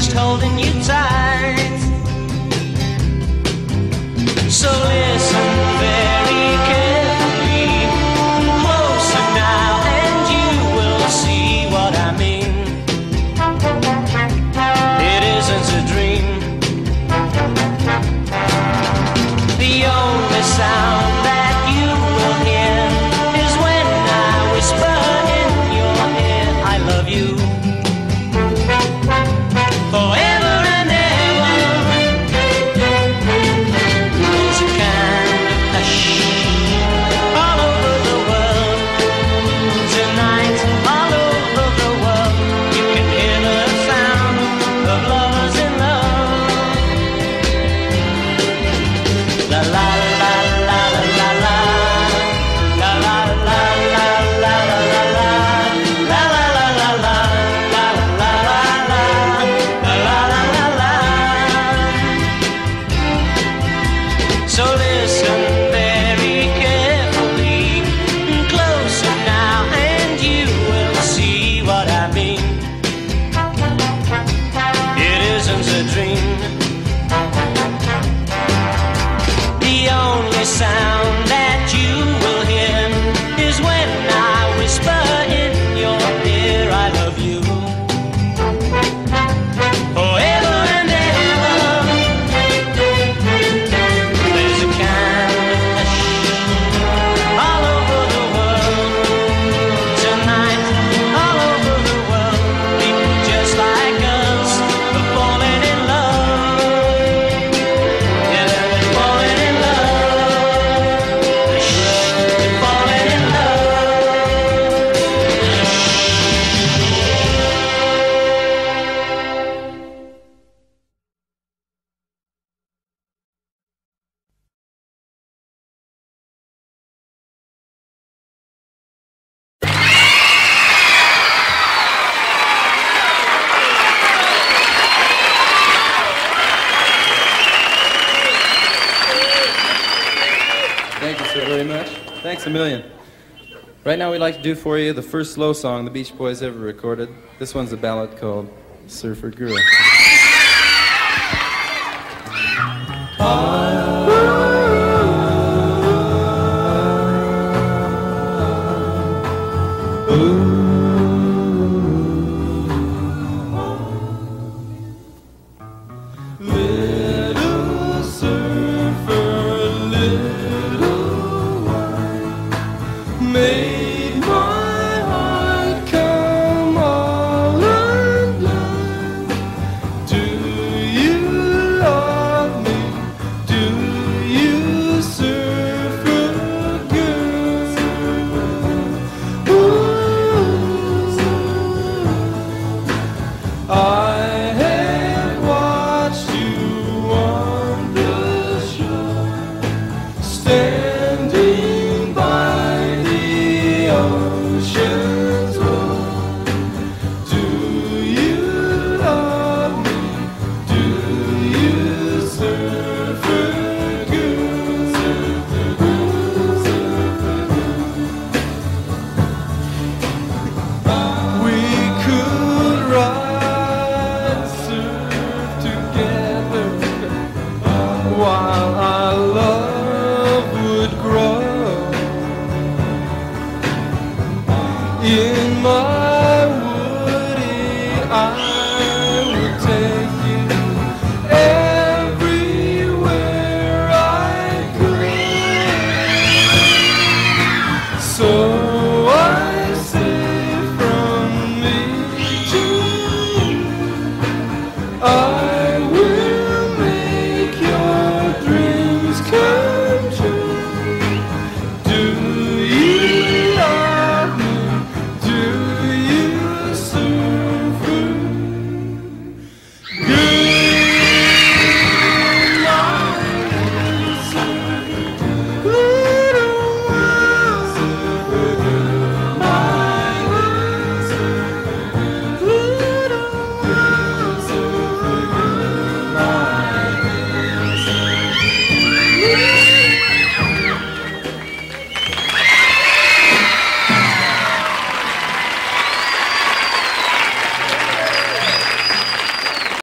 just holding you tight. So Thanks a million. Right now, we'd like to do for you the first slow song the Beach Boys ever recorded. This one's a ballad called Surfer Girl. name. 啊。